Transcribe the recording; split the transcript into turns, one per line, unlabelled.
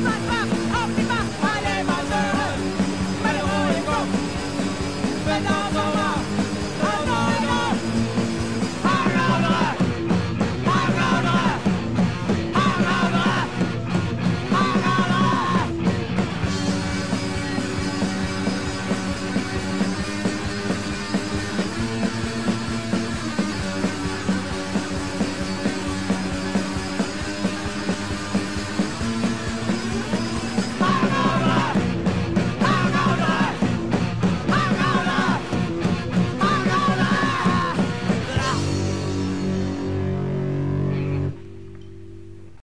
Bye, bye, bye.